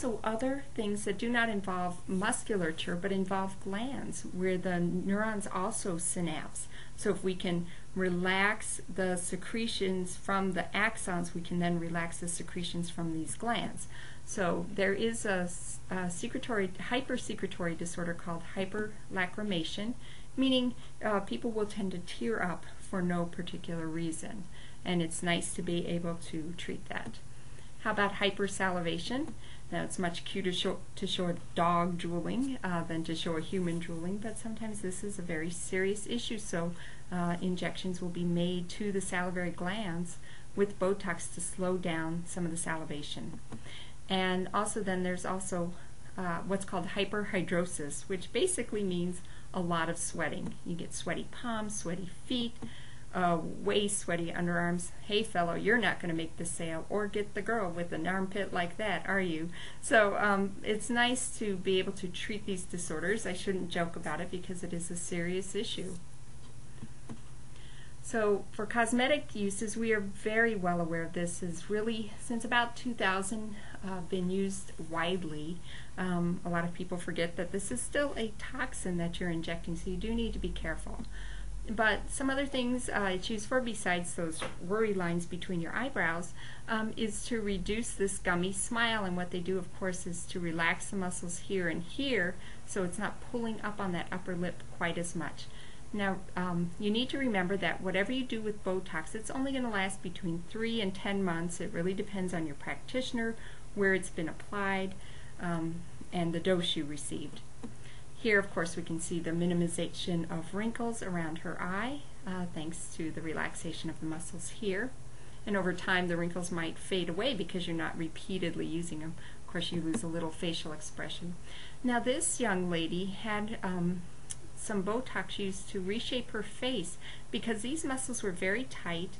also other things that do not involve musculature but involve glands where the neurons also synapse. So if we can relax the secretions from the axons, we can then relax the secretions from these glands. So there is a, a secretory, hypersecretory disorder called hyperlacrimation, meaning uh, people will tend to tear up for no particular reason. And it's nice to be able to treat that. How about hypersalivation? Now it's much cuter show, to show a dog drooling uh, than to show a human drooling, but sometimes this is a very serious issue, so uh, injections will be made to the salivary glands with Botox to slow down some of the salivation. And also then there's also uh, what's called hyperhidrosis, which basically means a lot of sweating. You get sweaty palms, sweaty feet, uh, way sweaty underarms. Hey, fellow, you're not going to make the sale or get the girl with an armpit like that, are you? So um, it's nice to be able to treat these disorders. I shouldn't joke about it because it is a serious issue. So for cosmetic uses, we are very well aware of this. Is really since about 2000 uh, been used widely. Um, a lot of people forget that this is still a toxin that you're injecting, so you do need to be careful. But some other things uh, it's used for besides those worry lines between your eyebrows um, is to reduce this gummy smile. And what they do, of course, is to relax the muscles here and here so it's not pulling up on that upper lip quite as much. Now, um, you need to remember that whatever you do with Botox, it's only going to last between 3 and 10 months. It really depends on your practitioner, where it's been applied, um, and the dose you received. Here, of course, we can see the minimization of wrinkles around her eye, uh, thanks to the relaxation of the muscles here. And over time, the wrinkles might fade away because you're not repeatedly using them. Of course, you lose a little facial expression. Now, this young lady had um, some Botox used to reshape her face because these muscles were very tight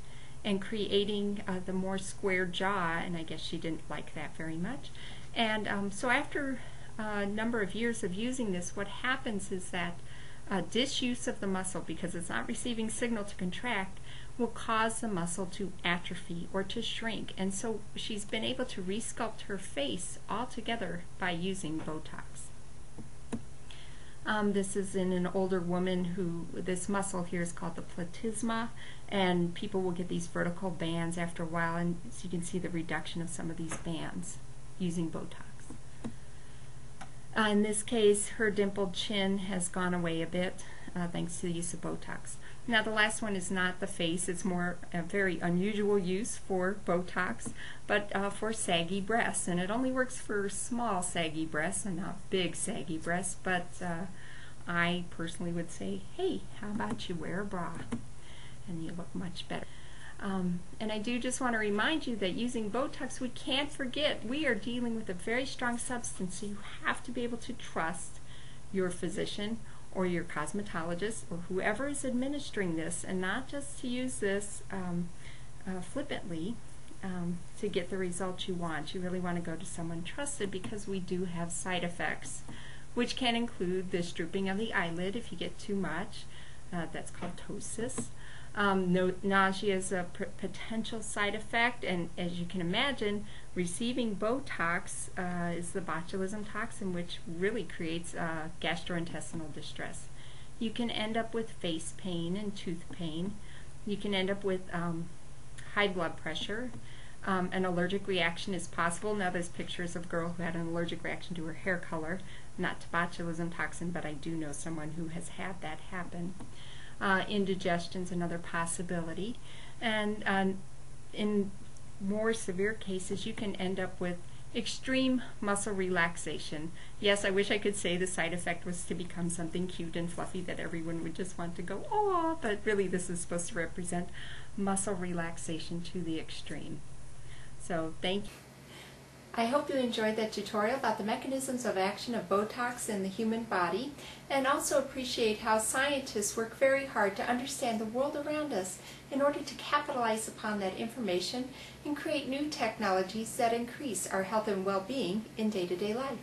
and creating uh, the more square jaw, and I guess she didn't like that very much. And um, so after a number of years of using this, what happens is that uh, disuse of the muscle, because it's not receiving signal to contract, will cause the muscle to atrophy or to shrink. And so she's been able to resculpt her face altogether by using Botox. Um, this is in an older woman who, this muscle here is called the platysma, and people will get these vertical bands after a while, and so you can see the reduction of some of these bands using Botox. Uh, in this case, her dimpled chin has gone away a bit uh, thanks to the use of Botox. Now the last one is not the face, it's more a very unusual use for Botox, but uh, for saggy breasts. And it only works for small saggy breasts and not big saggy breasts, but uh, I personally would say, hey, how about you wear a bra? And you look much better. Um, and I do just want to remind you that using Botox, we can't forget we are dealing with a very strong substance, so you have to be able to trust your physician or your cosmetologist or whoever is administering this and not just to use this um, uh, flippantly um, to get the results you want. You really want to go to someone trusted because we do have side effects, which can include this drooping of the eyelid if you get too much. Uh, that's called ptosis. Um, no, nausea is a potential side effect, and as you can imagine, receiving Botox uh, is the botulism toxin, which really creates uh, gastrointestinal distress. You can end up with face pain and tooth pain. You can end up with um, high blood pressure. Um, an allergic reaction is possible. Now, there's pictures of a girl who had an allergic reaction to her hair color, not to botulism toxin, but I do know someone who has had that happen. Uh, indigestion is another possibility. And uh, in more severe cases, you can end up with extreme muscle relaxation. Yes, I wish I could say the side effect was to become something cute and fluffy that everyone would just want to go, oh, but really this is supposed to represent muscle relaxation to the extreme. So thank you. I hope you enjoyed that tutorial about the mechanisms of action of Botox in the human body and also appreciate how scientists work very hard to understand the world around us in order to capitalize upon that information and create new technologies that increase our health and well-being in day-to-day -day life.